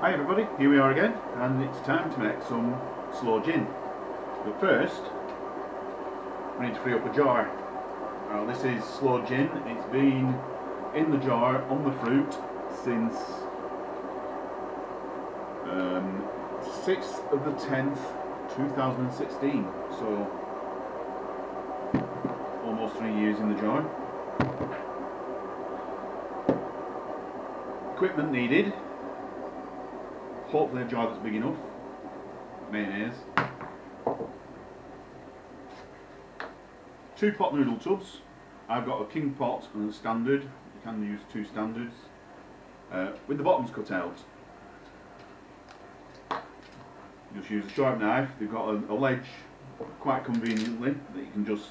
Hi everybody, here we are again and it's time to make some sloe gin. But first, we need to free up a jar. Now this is sloe gin, it's been in the jar on the fruit since um, 6th of the 10th 2016 so almost three years in the jar. Equipment needed hopefully a jar that's big enough. Mayonnaise. Two pot noodle tubs. I've got a king pot and a standard. You can use two standards. Uh, with the bottoms cut out. Just use a sharp knife. They've got a, a ledge quite conveniently that you can just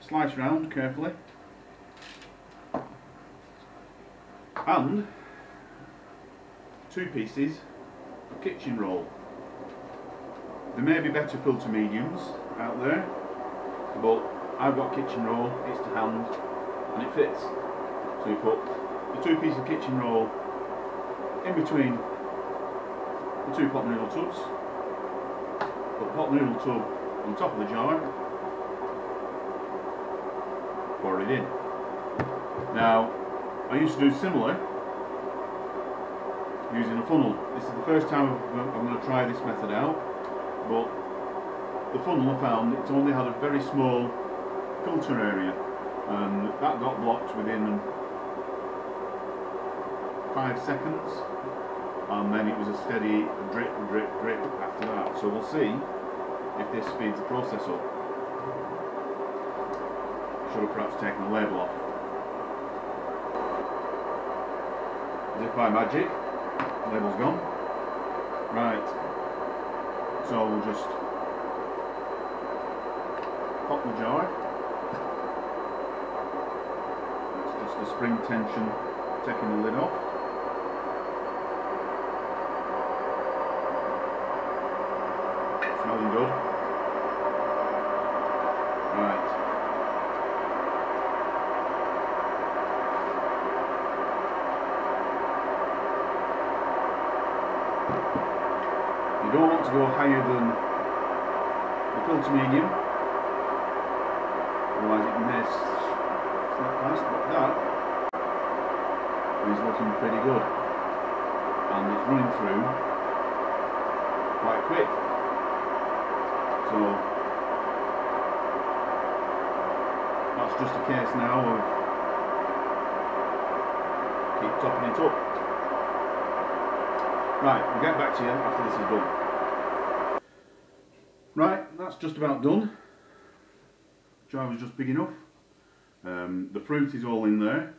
slice round carefully. And two pieces kitchen roll. There may be better filter mediums out there, but I've got kitchen roll, it's to hand, and it fits. So you put the two pieces of kitchen roll in between the two pot noodle tubs, put the pot noodle tub on top of the jar, pour it in. Now, I used to do similar using a funnel. This is the first time I'm going to try this method out, but the funnel I found it only had a very small filter area and that got blocked within five seconds and then it was a steady drip, drip, drip after that. So we'll see if this speeds the process up. Should have perhaps taken the label off. As if by magic, label's gone. Right. So we'll just pop the jar. It's just the spring tension taking the lid off. Smelling good. Right. You don't want to go higher than the filter medium, otherwise it slip past, but that is looking pretty good. And it's running through quite quick. So that's just a case now of keep topping it up. Right, we'll get back to you after this is done. That's just about done. Jar was just big enough. Um, the fruit is all in there.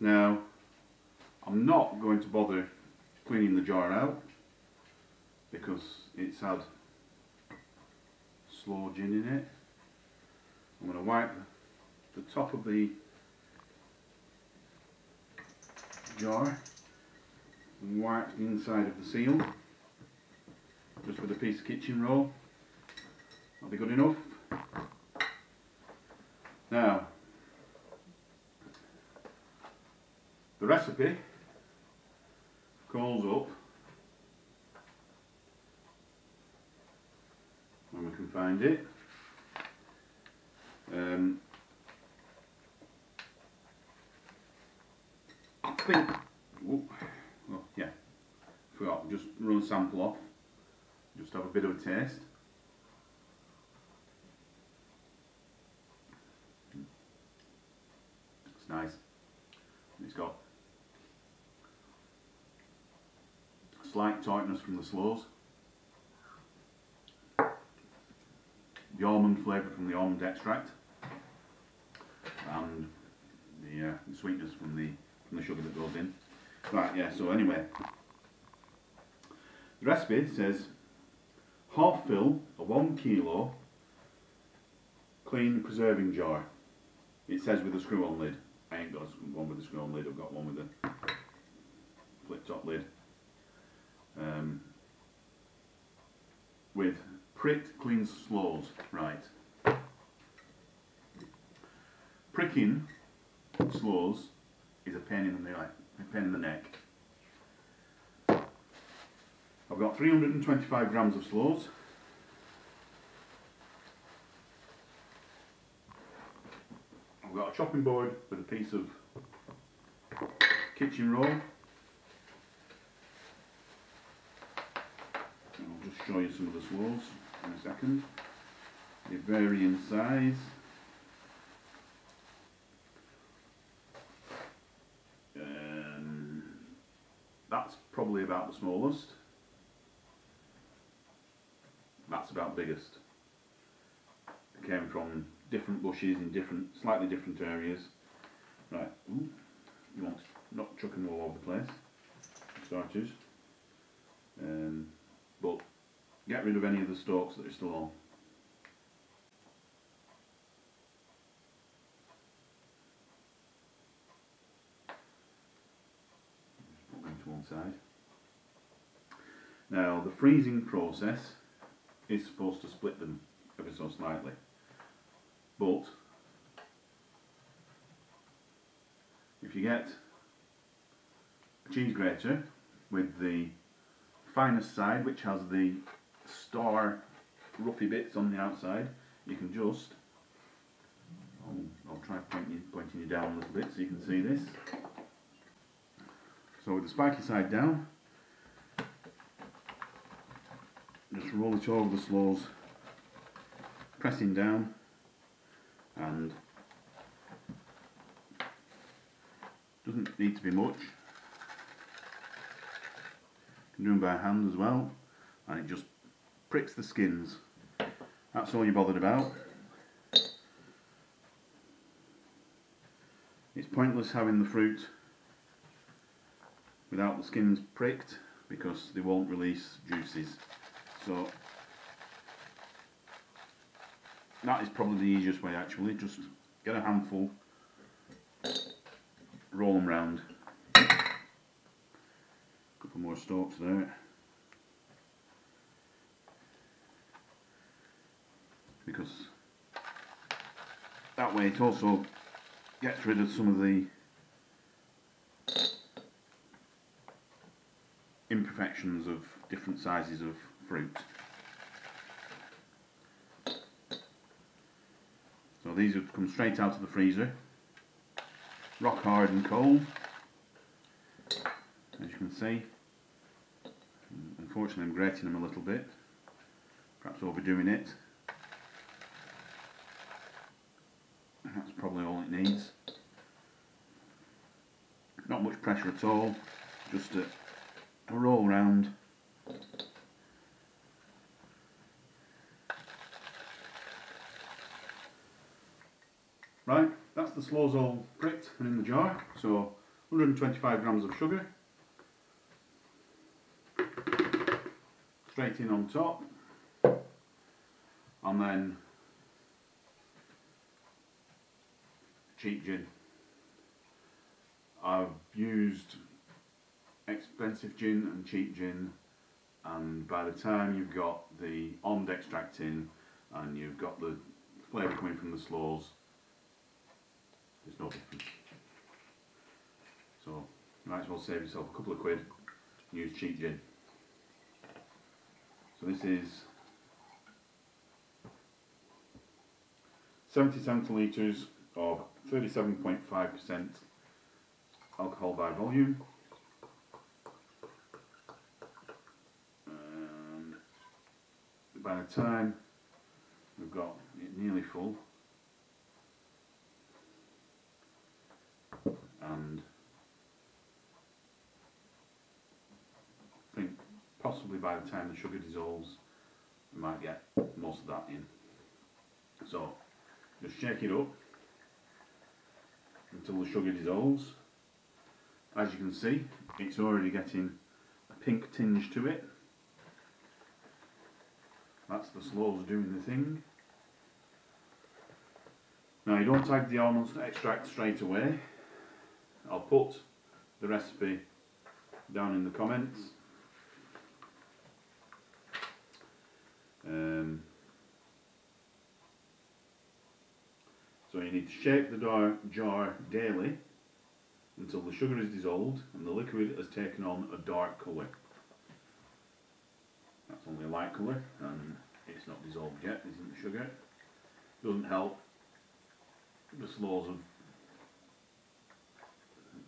Now, I'm not going to bother cleaning the jar out because it's had sloe gin in it. I'm going to wipe the top of the jar and wipe the inside of the seal with a piece of kitchen roll. That'll be good enough. Now the recipe calls up when we can find it. Um, I think well, yeah, forgot, just run a sample off, just have a bit of a taste. It's nice. It's got slight tartness from the sloes. The almond flavour from the almond extract and the, uh, the sweetness from the from the sugar that goes in. Right, yeah, so anyway. The recipe says half fill a one kilo clean preserving jar. It says with a screw on lid. I ain't got one with a screw on lid, I've got one with a flip top lid. Um, with pricked clean sloes, right. Pricking sloes is a pain in the neck. A pain in the neck. I've got 325 grams of sloes. I've got a chopping board with a piece of kitchen roll. I'll just show you some of the sloes in a second. They vary in size. Um, that's probably about the smallest. That's about biggest. It came from different bushes in different, slightly different areas. Right, Ooh. you want not chuck them all over the place, starters. Um, but get rid of any of the stalks that are still on. Put them to one side. Now the freezing process is supposed to split them ever so slightly, but if you get a cheese grater with the finest side which has the star roughy bits on the outside you can just I'll, try pointing you, pointing you down a little bit so you can see this. So with the spiky side down just roll it over the sloes pressing down and doesn't need to be much. You can do them by hand as well and it just pricks the skins. That's all you're bothered about. It's pointless having the fruit without the skins pricked because they won't release juices so that is probably the easiest way actually. Just get a handful roll them round. Couple more stalks there. Because that way it also gets rid of some of the imperfections of different sizes of fruit. So these would come straight out of the freezer, rock hard and cold, as you can see. Unfortunately I'm grating them a little bit, perhaps overdoing it. That's probably all it needs. Not much pressure at all, just a, a roll round. Right, that's the sloes all pricked and in the jar. So 125 grams of sugar. Straight in on top. And then cheap gin. I've used expensive gin and cheap gin and by the time you've got the almond extract in and you've got the flavour coming from the sloes there's no difference. So you might as well save yourself a couple of quid use cheap gin. So this is 70 centilitres of 37.5% alcohol by volume. And by the time we've got it nearly full, and I think possibly by the time the sugar dissolves we might get most of that in. So just shake it up until the sugar dissolves. As you can see it's already getting a pink tinge to it. That's the sloes doing the thing. Now you don't add the almond extract straight away I'll put the recipe down in the comments. You need to shake the jar, daily until the sugar is dissolved and the liquid has taken on a dark colour. That's only a light colour and it's not dissolved yet, isn't the sugar. Doesn't help. The sloes have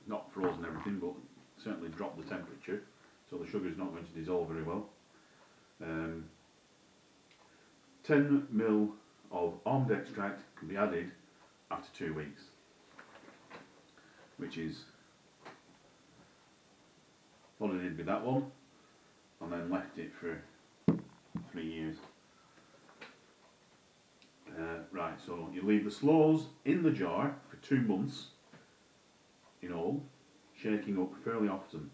not frozen everything, but certainly dropped the temperature, so the sugar is not going to dissolve very well. Um, 10 mil of almond extract can be added after two weeks, which is what I did with that one, and then left it for three years. Uh, right, so you leave the sloes in the jar for two months in all, shaking up fairly often.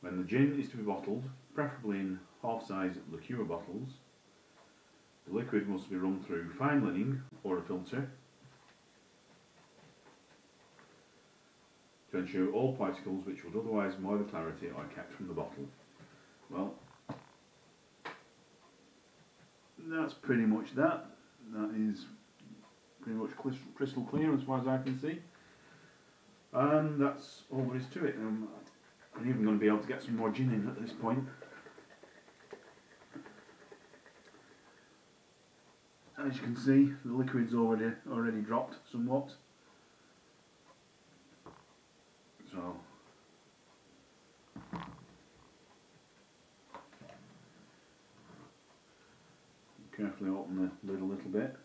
When the gin is to be bottled, preferably in half-size liqueur bottles, the liquid must be run through fine lining or a filter to ensure all particles which would otherwise mar the clarity are kept from the bottle. Well, that's pretty much that. That is pretty much crystal clear as far as I can see. And that's all there is to it. Um, I'm even going to be able to get some more gin in at this point. As you can see, the liquid's already already dropped somewhat. Carefully open the lid a little bit.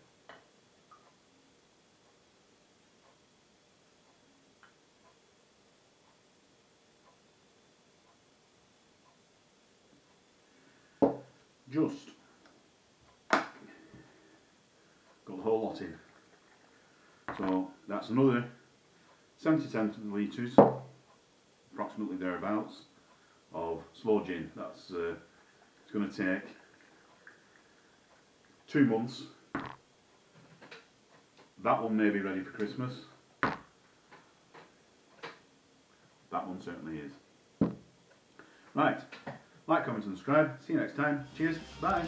Just got the whole lot in. So that's another 70 centilitres, approximately thereabouts, of sloe gin. That's uh, it's going to take two months. That one may be ready for Christmas. That one certainly is. Right, like, comment and subscribe. See you next time. Cheers, bye.